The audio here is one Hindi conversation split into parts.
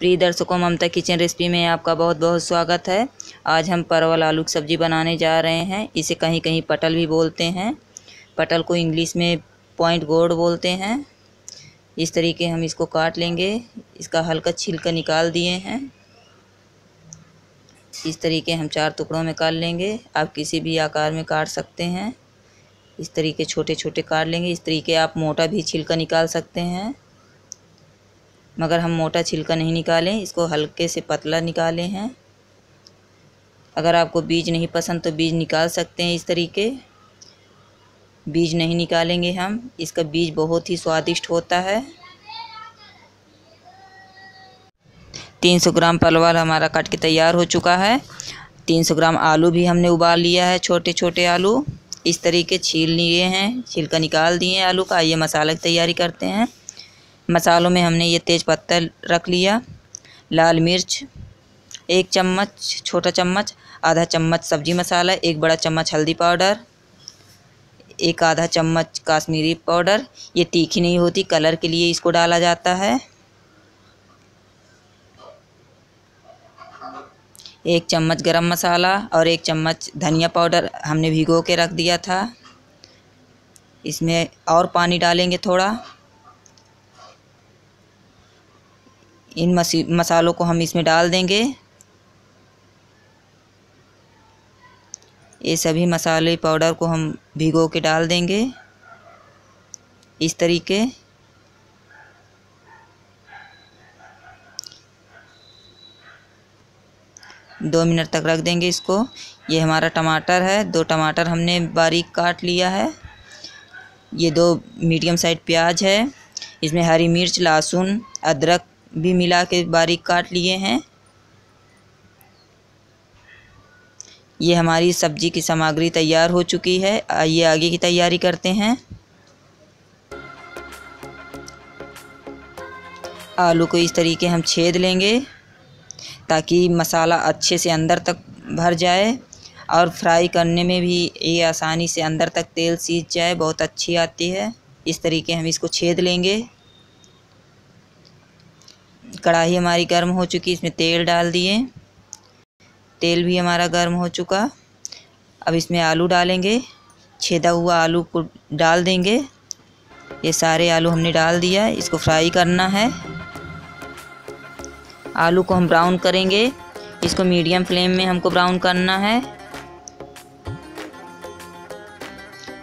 प्रिय दर्शकों ममता किचन रेसिपी में आपका बहुत बहुत स्वागत है। आज हम परवल आलू की सब्ज़ी बनाने जा रहे हैं। इसे कहीं कहीं पटल भी बोलते हैं। पटल को इंग्लिश में पॉइंट गोड बोलते हैं। इस तरीके हम इसको काट लेंगे। इसका हल्का छिलका निकाल दिए हैं। इस तरीके हम चार टुकड़ों में काट लेंगे। आप किसी भी आकार में काट सकते हैं। इस तरीके छोटे छोटे काट लेंगे। इस तरीके आप मोटा भी छिलका निकाल सकते हैं। मगर हम मोटा छिलका नहीं निकालें, इसको हल्के से पतला निकाले हैं। अगर आपको बीज नहीं पसंद तो बीज निकाल सकते हैं इस तरीके। बीज नहीं निकालेंगे हम, इसका बीज बहुत ही स्वादिष्ट होता है। 300 ग्राम पलवल हमारा कट के तैयार हो चुका है। 300 ग्राम आलू भी हमने उबाल लिया है छोटे छोटे आलू। इस तरीके छील लिए हैं, छिलका निकाल दिए आलू का, आइए मसाला की तैयारी करते हैं। मसालों में हमने ये तेज़ पत्ता रख लिया, लाल मिर्च, एक चम्मच, छोटा चम्मच, आधा चम्मच सब्ज़ी मसाला, एक बड़ा चम्मच हल्दी पाउडर, एक आधा चम्मच काश्मीरी पाउडर। ये तीखी नहीं होती, कलर के लिए इसको डाला जाता है। एक चम्मच गरम मसाला और एक चम्मच धनिया पाउडर हमने भिगो के रख दिया था। इसमें और पानी डालेंगे थोड़ा। इन मसी, मसालों को हम इसमें डाल देंगे। ये सभी मसाले पाउडर को हम भिगो के डाल देंगे। इस तरीके। दो मिनट तक रख देंगे इसको। ये हमारा टमाटर है। दो टमाटर हमने बारीक काट लिया है। ये दो मीडियम साइज़ प्याज है। इसमें हरी मिर्च, लहसुन, अदरक भी मिला के बारीक काट लिए हैं। ये हमारी सब्ज़ी की सामग्री तैयार हो चुकी है। आइए आगे की तैयारी करते हैं। आलू को इस तरीके हम छेद लेंगे ताकि मसाला अच्छे से अंदर तक भर जाए और फ्राई करने में भी ये आसानी से अंदर तक तेल सीज जाए, बहुत अच्छी आती है। इस तरीके हम इसको छेद लेंगे। कढ़ाई हमारी गर्म हो चुकी, इसमें तेल डाल दिए। तेल भी हमारा गर्म हो चुका। अब इसमें आलू डालेंगे। छेदा हुआ आलू को डाल देंगे। ये सारे आलू हमने डाल दिया, इसको फ्राई करना है। आलू को हम ब्राउन करेंगे। इसको मीडियम फ्लेम में हमको ब्राउन करना है।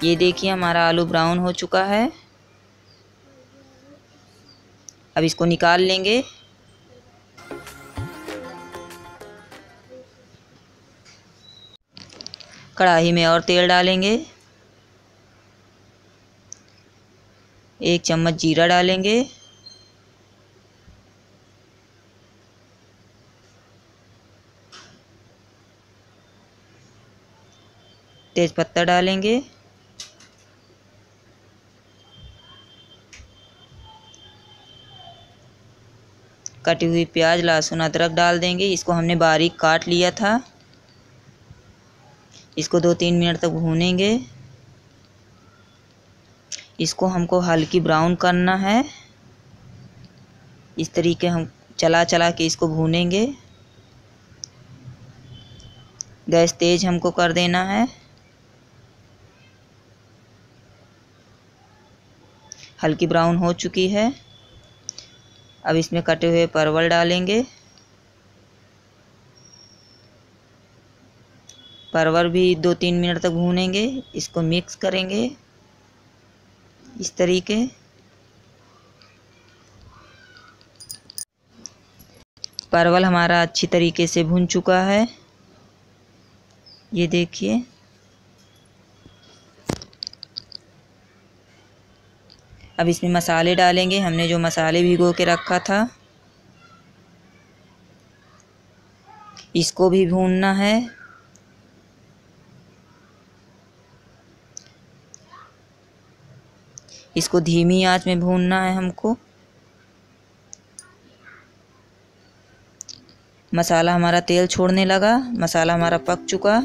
ये देखिए हमारा आलू ब्राउन हो चुका है। अब इसको निकाल लेंगे। कढ़ाई में और तेल डालेंगे। एक चम्मच जीरा डालेंगे। तेज़पत्ता डालेंगे। कटी हुई प्याज, लहसुन, अदरक डाल देंगे। इसको हमने बारीक काट लिया था। इसको दो तीन मिनट तक भूनेंगे। इसको हमको हल्की ब्राउन करना है। इस तरीके हम चला चला के इसको भूनेंगे। गैस तेज़ हमको कर देना है। हल्की ब्राउन हो चुकी है। अब इसमें कटे हुए परवल डालेंगे। परवल भी दो तीन मिनट तक भूनेंगे, इसको मिक्स करेंगे इस तरीके। परवल हमारा अच्छी तरीके से भून चुका है। ये देखिए। अब इसमें मसाले डालेंगे। हमने जो मसाले भिगो के रखा था, इसको भी भूनना है। इसको धीमी आँच में भूनना है हमको। मसाला हमारा तेल छोड़ने लगा, मसाला हमारा पक चुका।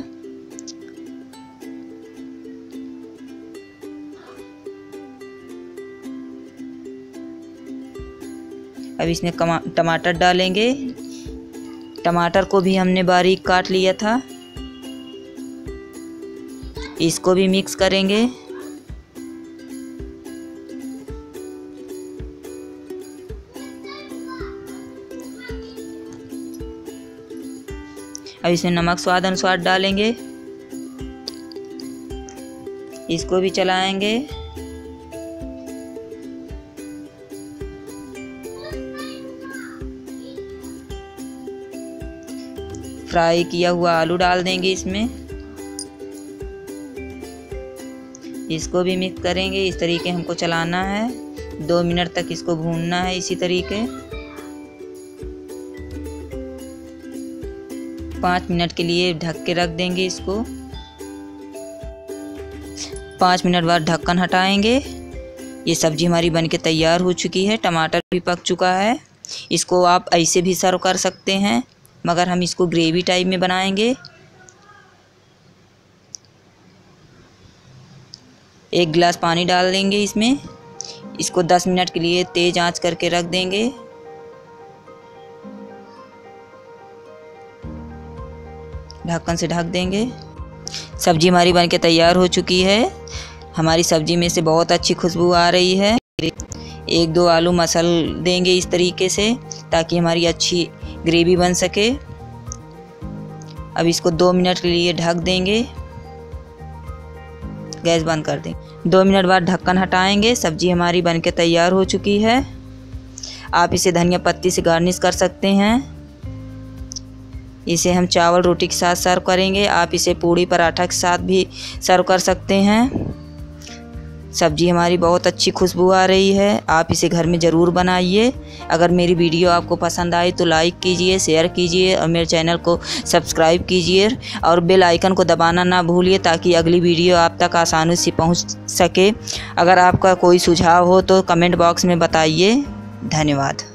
अब इसमें टमाटर डालेंगे। टमाटर को भी हमने बारीक काट लिया था। इसको भी मिक्स करेंगे। अब इसमें नमक स्वाद अनुसार डालेंगे। इसको भी चलाएँगे। फ्राई किया हुआ आलू डाल देंगे इसमें। इसको भी मिक्स करेंगे, इस तरीके हमको चलाना है। दो मिनट तक इसको भूनना है इसी तरीके। पाँच मिनट के लिए ढक के रख देंगे इसको। पाँच मिनट बाद ढक्कन हटाएँगे। ये सब्ज़ी हमारी बन के तैयार हो चुकी है, टमाटर भी पक चुका है। इसको आप ऐसे भी सर्व कर सकते हैं। मगर हम इसको ग्रेवी टाइप में बनाएँगे। एक गिलास पानी डाल देंगे इसमें। इसको 10 मिनट के लिए तेज़ आँच करके रख देंगे। ढक्कन से ढक देंगे। सब्ज़ी हमारी बन के तैयार हो चुकी है। हमारी सब्ज़ी में से बहुत अच्छी खुशबू आ रही है। एक दो आलू मसल देंगे इस तरीके से, ताकि हमारी अच्छी ग्रेवी बन सके। अब इसको दो मिनट के लिए ढक देंगे। गैस बंद कर दें। दो मिनट बाद ढक्कन हटाएँगे। सब्ज़ी हमारी बनके तैयार हो चुकी है। आप इसे धनिया पत्ती से गार्निश कर सकते हैं। इसे हम चावल रोटी के साथ सर्व करेंगे। आप इसे पूड़ी पराठा के साथ भी सर्व कर सकते हैं। सब्ज़ी हमारी बहुत अच्छी खुशबू आ रही है। आप इसे घर में ज़रूर बनाइए। अगर मेरी वीडियो आपको पसंद आई तो लाइक कीजिए, शेयर कीजिए और मेरे चैनल को सब्सक्राइब कीजिए और बेल आइकन को दबाना ना भूलिए ताकि अगली वीडियो आप तक आसानी से पहुँच सके। अगर आपका कोई सुझाव हो तो कमेंट बॉक्स में बताइए। धन्यवाद।